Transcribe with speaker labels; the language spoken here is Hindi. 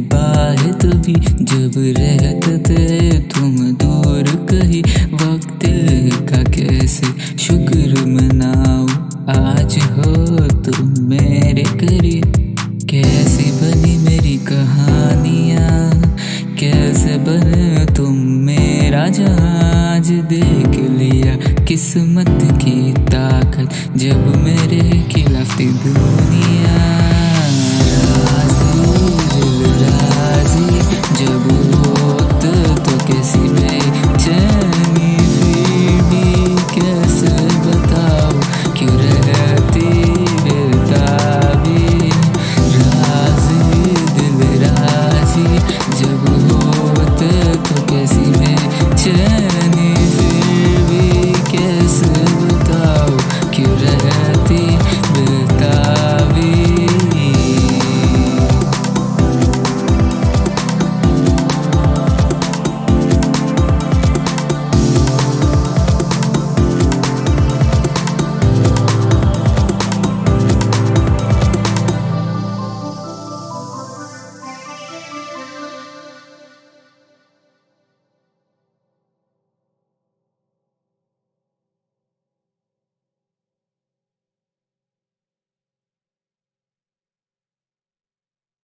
Speaker 1: मेरी बात जब रहते तुम दूर कही वक्त का कैसे शुक्र मनाओ आज हो तुम मेरे करीब। कैसी बनी मेरी कहानियाँ? कैसे बने तुम मेरा जहाज़ देख लिया किस्मत की ताकत जब मेरे खिलाफ दूर this me.